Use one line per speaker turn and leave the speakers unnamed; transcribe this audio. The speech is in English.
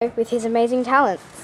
with his amazing talents.